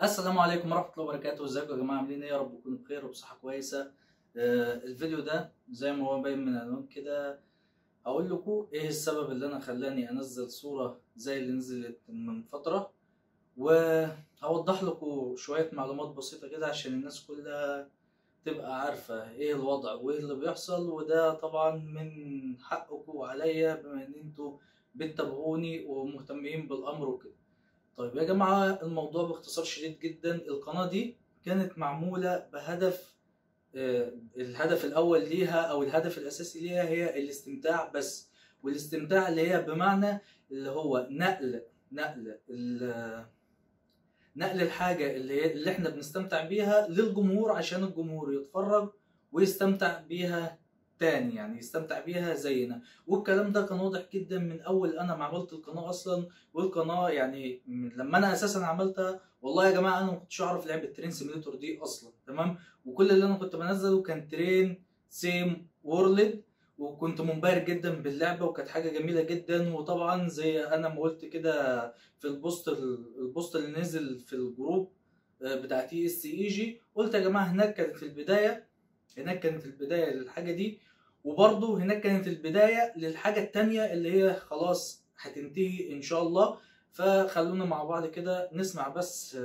السلام عليكم ورحمة الله وبركاته، ازيكم يا جماعة عاملين إيه؟ يا رب تكونوا بخير وبصحة كويسة. آه الفيديو ده زي ما هو باين من العنوان كده هقول لكم إيه السبب اللي أنا خلاني انزل صورة زي اللي نزلت من فترة وهوضح لكم شوية معلومات بسيطة كده عشان الناس كلها تبقى عارفة إيه الوضع وايه اللي بيحصل وده طبعا من حقكم وعليا بما ان أنتوا بتتابعوني ومهتمين بالأمر وكده. طيب يا جماعة الموضوع باختصار شديد جدا. القناة دي كانت معمولة بهدف آه، الهدف الأول ليها أو الهدف الأساسي ليها هي الاستمتاع بس. والاستمتاع اللي هي بمعنى اللي هو نقل نقل نقل الحاجة اللي اللي إحنا بنستمتع بيها للجمهور عشان الجمهور يتفرج ويستمتع بيها تاني يعني يستمتع بيها زينا. والكلام ده كان واضح جدا من أول أنا ما عملت القناة أصلا. والقناة يعني لما أنا أساسا عملتها والله يا جماعة أنا ما كنتش أعرف لعبة train simulator دي أصلا تمام؟ وكل اللي أنا كنت بنزله كان Train Sim World. وكنت منبهر جدا باللعبة وكانت حاجة جميلة جدا. وطبعا زي أنا ما قلت كده في ال post ال post اللي نزل في ال group آه، بتاع TSEG قلت يا جماعة هناك كانت في البداية هناك كانت البداية للحاجه دي. وبرضه هناك كانت البداية للحاجة التانية اللي هي خلاص هتنتهي إن شاء الله. فخلونا مع بعض كده نسمع بس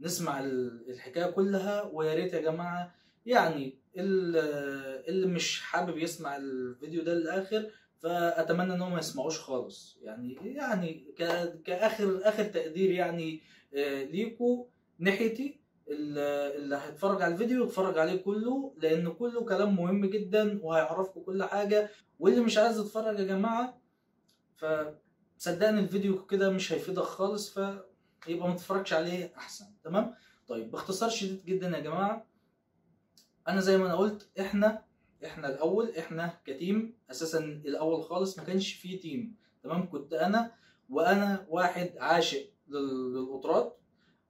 نسمع ال- الحكاية كلها ويا ريت يا جماعة يعني ال- اللي مش حابب يسمع الفيديو ده للآخر فأتمنى انهم ما يسمعوش خالص. يعني يعني ك- كآخر آخر تقدير يعني آه، ليكوا ناحيتي اللي هيتفرج على الفيديو يتفرج عليه كله لأن كله كلام مهم جدا وهيعرفكم كل حاجة. واللي مش عايز يتفرج يا جماعة فصدقني الفيديو كده مش هيفيدك خالص فيبقى ما تتفرجش عليه أحسن. تمام؟ طيب باختصار شديد جدا يا جماعة. أنا زي ما أنا قلت إحنا إحنا الأول إحنا كتيم أساسا الأول خالص ما كانش فيه تيم. تمام؟ كنت أنا وأنا واحد عاشق لل- للقطرات.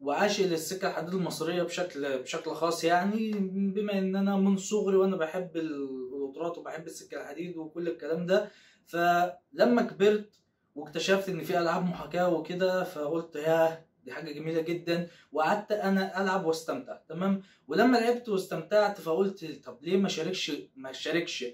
وعاشق للسكه الحديد المصرية بشكل بشكل خاص يعني بما إن أنا من صغري وأنا بحب القطرات وبحب السكه الحديد وكل الكلام ده فلما كبرت واكتشفت إن في ألعاب محاكاة وكده فقلت ياه دي حاجة جميلة جدا وقعدت أنا ألعب واستمتع تمام؟ ولما لعبت واستمتعت فقلت طب ليه ما شاركش ما شاركش؟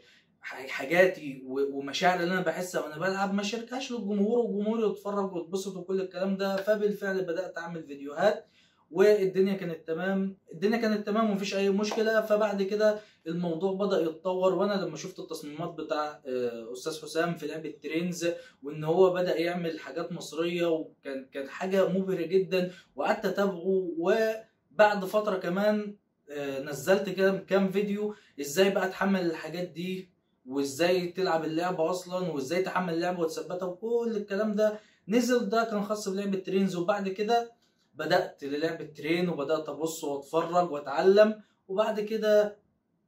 حاجاتي ومشاعر اللي أنا بحسها وأنا بلعب ما شاركهاش للجمهور والجمهور يتفرج ويتبسط وكل الكلام ده. فبالفعل بدأت أعمل فيديوهات والدنيا كانت تمام. الدنيا كانت تمام ومفيش أي مشكلة. فبعد كده الموضوع بدأ يتطور. وأنا لما شفت التصميمات بتاع آه، أستاذ حسام في لعبة ترينز وإن هو بدأ يعمل حاجات مصرية وكان كان حاجة مبهرة جدا وقعدت أتابعه. وبعد فترة كمان آه، نزلت كام فيديو إزاي بقى تحمل الحاجات دي. وازاي تلعب اللعبة أصلا وازاي تحمل اللعبة وتثبتها وكل الكلام ده. نزل ده كان خاص بلعبة ترينز وبعد كده بدأت للعبة ترين وبدأت أبص وأتفرج وأتعلم. وبعد كده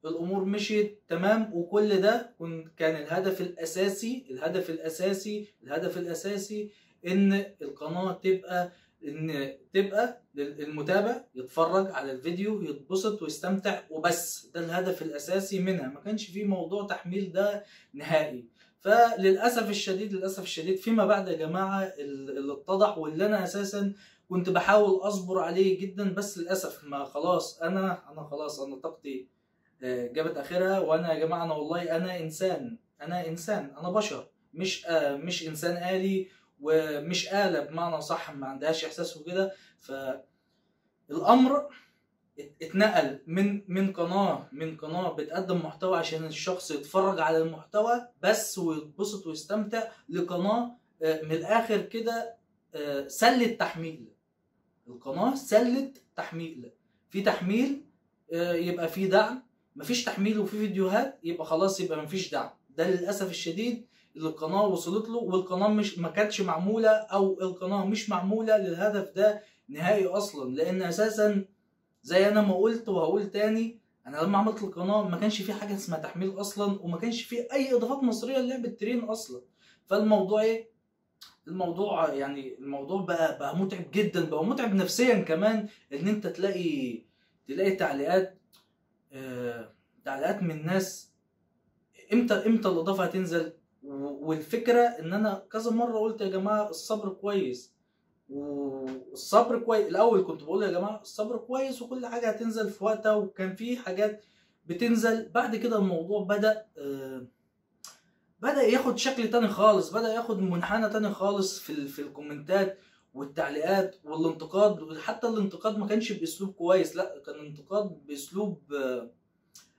الأمور مشيت تمام وكل ده كان الهدف الأساسي الهدف الأساسي الهدف الأساسي إن القناة تبقى إن تبقى المتابع يتفرج على الفيديو يتبسط ويستمتع وبس. ده الهدف الأساسي منها. ما كانش فيه موضوع تحميل ده نهائي. فللأسف الشديد للأسف الشديد فيما بعد يا جماعة ال- اللي اتضح واللي أنا أساسا كنت بحاول أصبر عليه جدا بس للأسف ما خلاص. أنا أنا خلاص أنا طاقتي آه، جابت آخرها. وأنا يا جماعة أنا والله أنا إنسان. أنا إنسان. أنا بشر. مش آه مش إنسان آلي. ومش آلة بمعنى صح ما عندهاش إحساس وكده. فالامر ات- اتنقل من من قناة من قناة بتقدم محتوى عشان الشخص يتفرج على المحتوى بس ويتبسط ويستمتع لقناة آه، من الآخر كده آه، سله تحميل. القناة سله تحميل. في تحميل آه، يبقى في دعم. مفيش تحميل وفي فيديوهات يبقى خلاص يبقى مفيش دعم. ده للأسف الشديد اللي القناة وصلت له والقناة مش ما كانتش معمولة أو القناة مش معمولة للهدف ده نهائي أصلا. لأن أساسا زي أنا ما قلت وهقول تاني أنا لما عملت القناة ما كانش في حاجة اسمها تحميل أصلا وما كانش في أي إضافات مصرية للعبة ترين أصلا. فالموضوع إيه؟ الموضوع يعني الموضوع بقى بقى متعب جدا بقى متعب نفسيا كمان إن أنت تلاقي تلاقي تعليقات آه تعليقات من ناس إمتى إمتى الإضافة هتنزل؟ والفكرة إن أنا كذا مرة قلت يا جماعة الصبر كويس. والصبر كويس الأول كنت بقول يا جماعة الصبر كويس وكل حاجة هتنزل في وقتها وكان في حاجات بتنزل. بعد كده الموضوع بدأ آه بدأ ياخد شكل تاني خالص بدأ ياخد منحنى تاني خالص في في الكومنتات والتعليقات والانتقاد. حتى الانتقاد ما كانش بأسلوب كويس لأ كان انتقاد بأسلوب آه،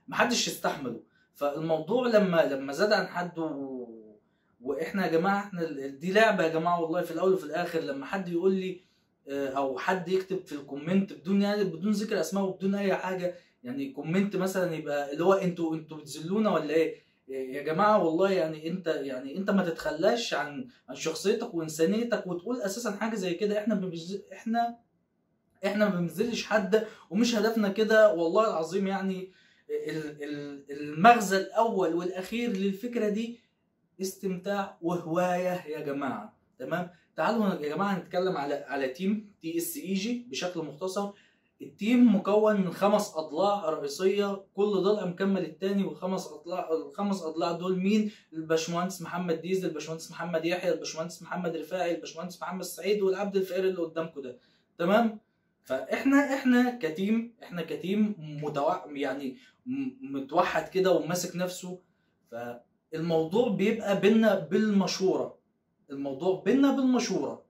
محدش يستحمله. فالموضوع لما لما زاد عن حد. وإحنا يا جماعة إحنا دي لعبة يا جماعة والله في الأول وفي الآخر لما حد يقول لي آه، أو حد يكتب في ال comment بدون يعني بدون ذكر أسماء وبدون أي حاجة يعني comment مثلا يبقى اللي هو أنتوا أنتوا بتذلونا ولا إيه يا جماعة والله يعني أنت يعني أنت ما تتخلاش عن عن شخصيتك وإنسانيتك وتقول أساسا حاجة زي كده إحنا. إحنا إحنا ما بنذلش حد ومش هدفنا كده والله العظيم يعني ال- المغزى الأول والأخير للفكرة دي استمتاع وهواية يا جماعة. تمام؟ تعالوا يا جماعة نتكلم على على team تي اس اي جي بشكل مختصر. التيم مكون من خمس أضلاع رئيسية كل ضلع مكمل التاني والخمس أضلاع الخمس أضلاع دول مين؟ الباشمهندس محمد ديزل الباشمهندس محمد يحيى الباشمهندس محمد رفاعي الباشمهندس محمد سعيد والعبد الفقير اللي قدامكم ده. تمام؟ فإحنا إحنا كتيم إحنا كتيم متوع يعني متوحد كده وماسك نفسه. فالموضوع بيبقى بينا بالمشورة. الموضوع بينا بالمشورة.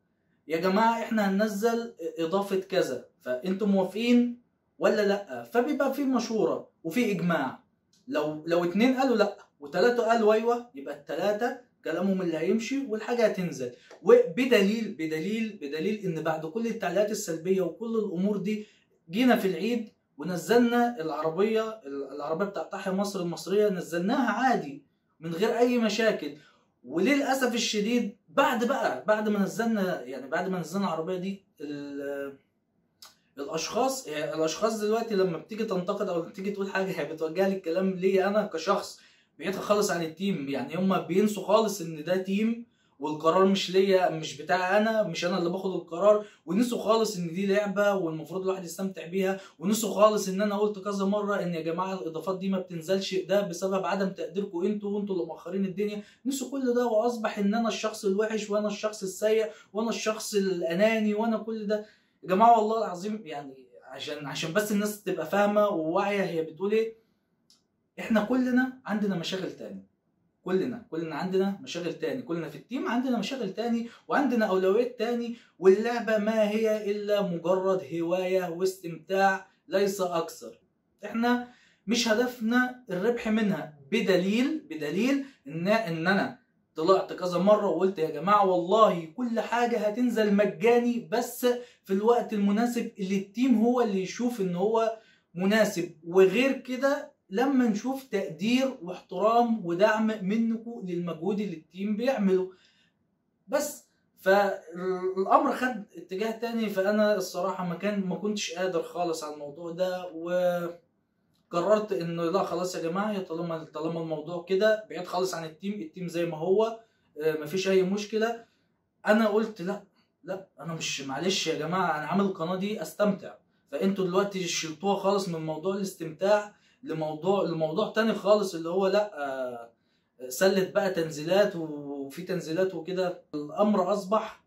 يا جماعة إحنا هننزل إضافة كذا فأنتم موافقين ولا لأ؟ فبيبقى في مشورة وفي إجماع. لو لو اتنين قالوا لأ وثلاثه قالوا أيوه يبقى الثلاثه كلامهم اللي هيمشي والحاجة هتنزل. وبدليل بدليل بدليل إن بعد كل التعليقات السلبية وكل الأمور دي جينا في العيد ونزلنا العربية العربية بتاعت مصر المصرية نزلناها عادي. من غير أي مشاكل. وللأسف الشديد بعد بقى بعد ما نزلنا يعني بعد ما نزلنا العربية دي ال- الأشخاص يعني الأشخاص دلوقتي لما بتيجي تنتقد أو بتيجي تقول حاجة هي بتوجه لي الكلام ليا أنا كشخص بعيد خالص عن ال team يعني هم بينسوا خالص إن ده team والقرار مش ليا مش بتاعي أنا مش أنا اللي باخد القرار. ونسوا خالص إن دي لعبة والمفروض الواحد يستمتع بيها. ونسوا خالص إن أنا قلت كذا مرة إن يا جماعة الإضافات دي ما بتنزلش ده بسبب عدم تقديركم أنتوا وأنتوا اللي مؤخرين الدنيا. نسوا كل ده وأصبح إن أنا الشخص الوحش وأنا الشخص السيء وأنا الشخص الأناني وأنا كل ده. يا جماعة والله العظيم يعني عشان عشان بس الناس تبقى فاهمة وواعية هي بتقول إيه. إحنا كلنا عندنا مشاغل تاني كلنا كلنا عندنا مشاغل تاني كلنا في التيم عندنا مشاغل تاني وعندنا أولويات تاني واللعبة ما هي إلا مجرد هواية واستمتاع ليس أكثر. إحنا مش هدفنا الربح منها بدليل بدليل إن إن أنا طلعت كذا مرة وقلت يا جماعة والله كل حاجة هتنزل مجاني بس في الوقت المناسب اللي ال team هو اللي يشوف إن هو مناسب. وغير كده لما نشوف تقدير واحترام ودعم منكم للمجهود اللي ال team بيعمله. بس فالأمر خد اتجاه تاني فأنا الصراحة ما كان ما كنتش قادر خالص على الموضوع ده وقررت إنه لا خلاص يا جماعة طالما طالما الموضوع كده بعيد خالص عن ال team ال team زي ما هو آه، مفيش أي مشكلة. أنا قلت لا لا أنا مش معلش يا جماعة أنا عامل القناة دي أستمتع. فأنتوا دلوقتي شلتوها خالص من موضوع الاستمتاع لموضوع لموضوع تاني خالص اللي هو لأ آه، سلة بقى تنزيلات وفي تنزيلات وكده. الأمر أصبح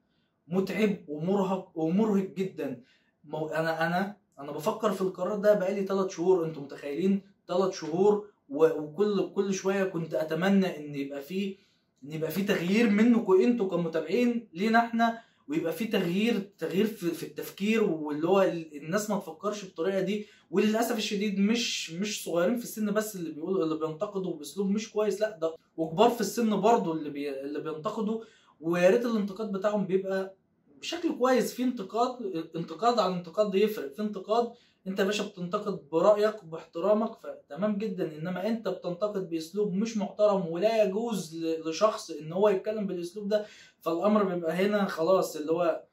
متعب ومرهق ومرهق جدا. أنا أنا أنا بفكر في القرار ده بقالي 3 شهور. أنتوا متخيلين؟ 3 شهور وكل كل شوية كنت أتمنى إن يبقى في إن يبقى في تغيير منكم أنتوا كمتابعين لينا إحنا. ويبقى في تغيير تغيير في, التفكير واللي هو ال- الناس ما تفكرش بالطريقة دي. وللأسف الشديد مش مش صغيرين في السن بس اللي بيقولوا اللي بينتقدوا بأسلوب مش كويس لأ ده وكبار في السن برضه اللي بي اللي بينتقدوا. ويا ريت الانتقاد بتاعهم بيبقى بشكل كويس. في انتقاد انتقاد عن انتقاد يفرق في انتقاد انت يا باشا بتنتقد برأيك باحترامك فتمام جدا. إنما انت بتنتقد بأسلوب مش محترم ولا يجوز لشخص إن هو يتكلم بالأسلوب ده فالأمر بيبقى هنا خلاص اللي هو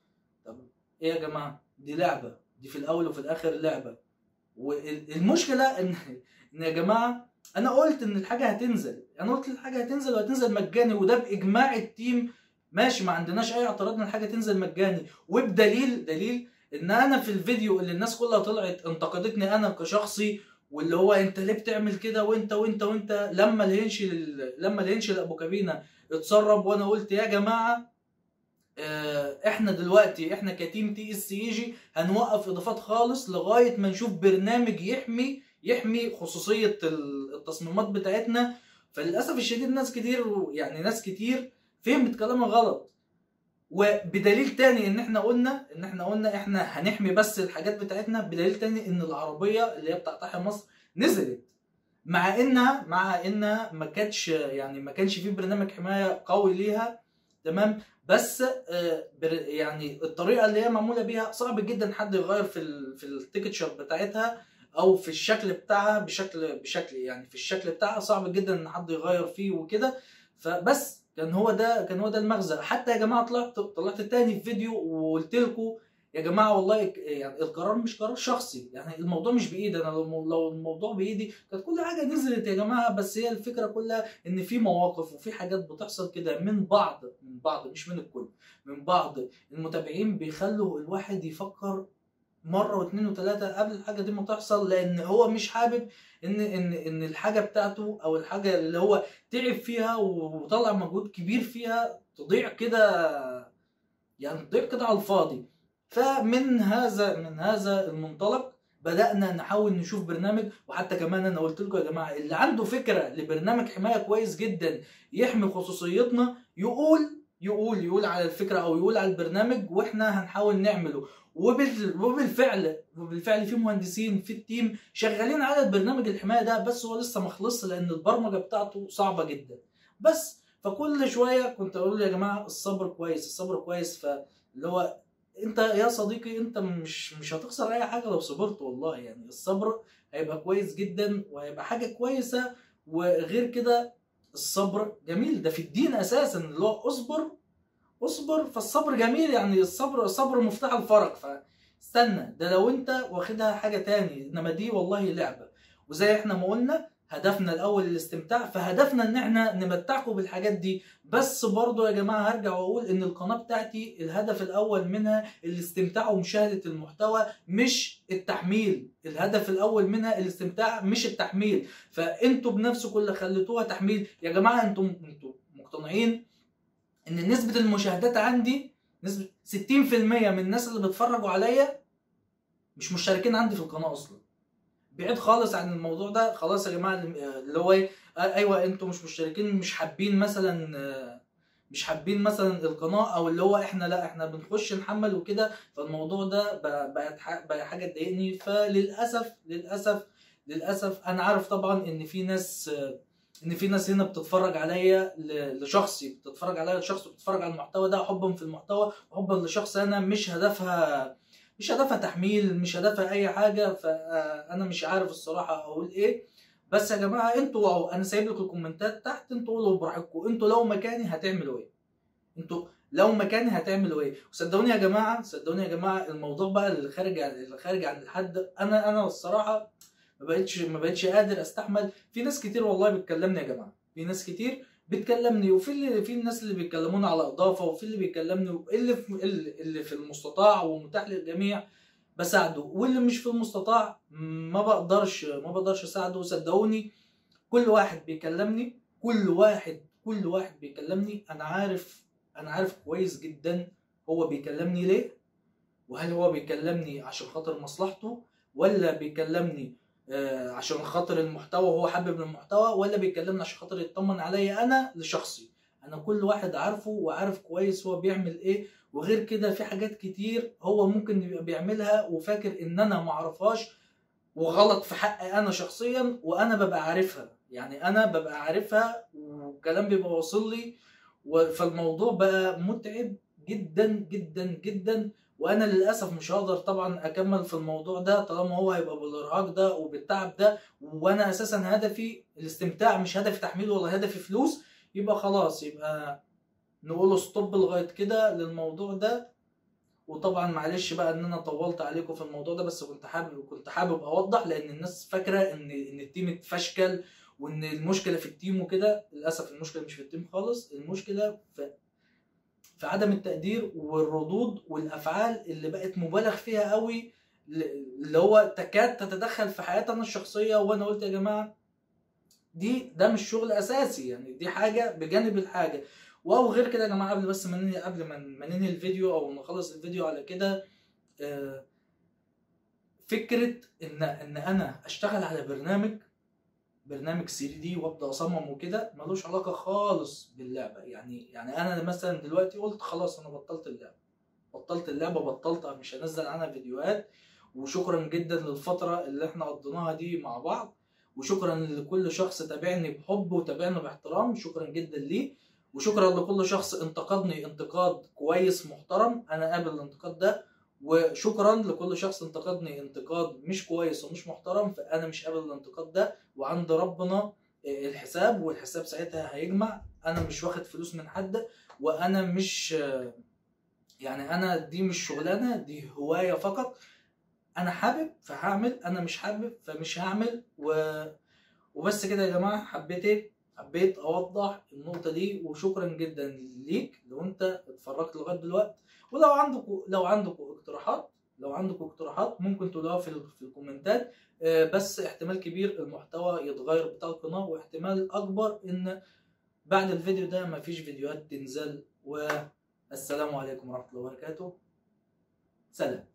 طب إيه يا جماعة؟ دي لعبة. دي في الأول وفي الآخر لعبة. والمشكلة إن إن يا جماعة أنا قلت إن الحاجة هتنزل. أنا قلت الحاجة هتنزل وهتنزل مجاني وده بإجماع التيم. ماشي ما عندناش أي اعتراض إن الحاجة تنزل مجاني. وبدليل دليل إن أنا في الفيديو اللي الناس كلها طلعت انتقدتني أنا كشخصي واللي هو أنت ليه بتعمل كده وأنت وأنت وأنت لما الهنش. لما الهنش لأبو كابينا اتسرب وأنا قلت يا جماعة آه، إحنا دلوقتي إحنا ك team تي اس اي جي هنوقف إضافات خالص لغاية ما نشوف برنامج يحمي يحمي خصوصية ال- التصميمات بتاعتنا فللأسف الشديد ناس كتير يعني ناس كتير فهمت كلامي غلط وبدليل تاني إن إحنا قلنا إن إحنا قلنا إحنا هنحمي بس الحاجات بتاعتنا بدليل تاني إن العربية اللي هي بتاع تحيا مصر نزلت. مع إنها مع إنها ما كانتش يعني ما كانش في برنامج حماية قوي ليها. تمام؟ بس آه، يعني الطريقة اللي هي معمولة بيها صعب جدا حد يغير في في التكتشر بتاعتها أو في الشكل بتاعها بشكل بشكل يعني في الشكل بتاعها صعب جدا إن حد يغير فيه وكده. فبس كان هو ده كان هو ده المغزى. حتى يا جماعة طلعت طلعت تاني في فيديو وقلت لكم يا جماعة والله يعني القرار مش قرار شخصي. يعني الموضوع مش بإيدي. أنا لو الموضوع بإيدي كانت كل حاجة نزلت يا جماعة بس هي الفكرة كلها إن في مواقف وفي حاجات بتحصل كده من بعض من بعض مش من الكل من بعض. المتابعين بيخلوا الواحد يفكر مرة واثنين وثلاثه قبل الحاجة دي ما تحصل لأن هو مش حابب إن إن إن الحاجة بتاعته أو الحاجة اللي هو تعب فيها وطلع مجهود كبير فيها تضيع كده يعني تضيع كده على الفاضي. فمن هذا من هذا المنطلق بدأنا نحاول نشوف برنامج وحتى كمان أنا قلت لكم يا جماعة اللي عنده فكرة لبرنامج حماية كويس جدا يحمي خصوصيتنا يقول يقول يقول على الفكرة أو يقول على البرنامج وإحنا هنحاول نعمله. وبال- وبالفعل وبالفعل في مهندسين في التيم شغالين على البرنامج الحماية ده بس هو لسه ما خلصش لأن البرمجة بتاعته صعبة جدا. بس فكل شوية كنت أقول يا جماعة الصبر كويس الصبر كويس. فاللي هو أنت يا صديقي أنت مش مش هتخسر أي حاجة لو صبرت والله. يعني الصبر هيبقى كويس جدا وهيبقى حاجة كويسة. وغير كده الصبر جميل. ده في الدين أساسا اللي هو اصبر اصبر فالصبر جميل يعني الصبر الصبر مفتاح الفرج فاستنى ده لو انت واخدها حاجة تاني انما دي والله لعبة. وزي إحنا ما قلنا هدفنا الأول الاستمتاع فهدفنا إن إحنا نمتعكم بالحاجات دي. بس برضو يا جماعة هرجع وأقول إن القناة بتاعتي الهدف الأول منها الاستمتاع ومشاهدة المحتوى مش التحميل. الهدف الأول منها الاستمتاع مش التحميل. فأنتوا بنفسكم اللي خليتوها تحميل. يا جماعة أنتوا أنتوا مقتنعين؟ إن نسبة المشاهدات عندي نسبه 60% من الناس اللي بيتفرجوا عليا مش مشتركين عندي في القناة أصلا. بعيد خالص عن الموضوع ده خلاص يا جماعة اللي هو إيه آه، أيوه أنتوا مش مشتركين مش حابين مثلا آه، مش حابين مثلا القناة أو اللي هو إحنا لأ إحنا بنخش نحمل وكده. فالموضوع ده بقت بقى حاجة تضايقني. فللأسف للأسف للأسف أنا عارف طبعا إن في ناس آه، إن في ناس هنا بتتفرج عليا لشخصي بتتفرج عليا لشخص بتتفرج على المحتوى ده حبا في المحتوى وحبا لشخص أنا مش هدفها مش هدفها تحميل مش هدفها أي حاجة فأنا مش عارف الصراحة أقول إيه. بس يا جماعة أنتوا أهو، أنا سايب لكم الكومنتات تحت أنتوا قولوا براحتكم. أنتوا لو مكاني هتعملوا إيه؟ أنتوا لو مكاني هتعملوا إيه؟ وصدقوني يا جماعة صدقوني يا جماعة الموضوع بقى اللي خارج اللي خارج عن الحد أنا أنا الصراحة ما بقتش ما بقتش قادر أستحمل. في ناس كتير والله بتكلمني يا جماعة. في ناس كتير بتكلمني وفي اللي في الناس اللي بيكلمونا على إضافة وفي اللي بيكلمني اللي في اللي في المستطاع ومتاح للجميع بساعده. واللي مش في المستطاع ما بقدرش ما بقدرش أساعده. صدقوني كل واحد بيكلمني كل واحد كل واحد بيكلمني أنا عارف أنا عارف كويس جدا هو بيكلمني ليه وهل هو بيكلمني عشان خاطر مصلحته ولا بيكلمني عشان خاطر المحتوى وهو حابب المحتوى ولا بيكلمني عشان خاطر يطمن عليا أنا لشخصي. أنا كل واحد عارفه وعارف كويس هو بيعمل إيه وغير كده في حاجات كتير هو ممكن يبقى بيعملها وفاكر إن أنا معرفهاش وغلط في حقي أنا شخصيا وأنا ببقى عارفها. يعني أنا ببقى عارفها والكلام بيبقى واصل لي فالموضوع بقى متعب جدا جدا جدا. وأنا للأسف مش هقدر طبعا أكمل في الموضوع ده طالما هو هيبقى بالإرهاق ده وبالتعب ده. وأنا أساسا هدفي الاستمتاع مش هدفي تحميل ولا هدفي فلوس. يبقى خلاص يبقى نقول stop لغاية كده للموضوع ده. وطبعا معلش بقى إن أنا طولت عليكم في الموضوع ده بس كنت حابب كنت حابب أوضح لأن الناس فاكرة إن إن ال team اتفشكل وإن المشكلة في ال team وكده. للأسف المشكلة مش في ال team خالص. المشكلة في في عدم التقدير والردود والأفعال اللي بقت مبالغ فيها قوي اللي هو تكاد تتدخل في حياتي أنا الشخصية وأنا قلت يا جماعة دي ده مش شغل أساسي يعني دي حاجة بجانب الحاجة. واو غير كده يا جماعة قبل بس ما قبل ما ما ننهي الفيديو أو نخلص الفيديو على كده آه، فكرة إن إن أنا أشتغل على برنامج برنامج 3 دي وابدأ أصمم وكده ملوش علاقة خالص باللعبة. يعني يعني أنا مثلا دلوقتي قلت خلاص أنا بطلت اللعبة. بطلت اللعبة بطلت مش هنزل عنها فيديوهات. وشكرا جدا للفترة اللي إحنا قضيناها دي مع بعض. وشكرا لكل شخص تابعني بحب وتابعني باحترام. شكرا جدا ليه. وشكرا لكل شخص انتقدني انتقاد كويس محترم. أنا قابل الانتقاد ده. وشكرا لكل شخص انتقدني انتقاد مش كويس ومش محترم فأنا مش قابل الانتقاد ده وعند ربنا الحساب والحساب ساعتها هيجمع. أنا مش واخد فلوس من حد وأنا مش يعني أنا دي مش شغلانة دي هواية فقط. أنا حابب فهعمل. أنا مش حابب فمش هعمل. و... وبس كده يا جماعة حبيت إيه؟ حبيت أوضح النقطة دي وشكرا جدا ليك. لو أنت اتفرجت لغاية دلوقتي ولو عندكم لو عندكم اقتراحات لو عندكم اقتراحات ممكن تقولوها في في الكومنتات. آه، بس احتمال كبير المحتوى يتغير بتاع القناة واحتمال أكبر إن بعد الفيديو ده مفيش فيديوهات تنزل. والسلام عليكم ورحمة الله وبركاته. سلام.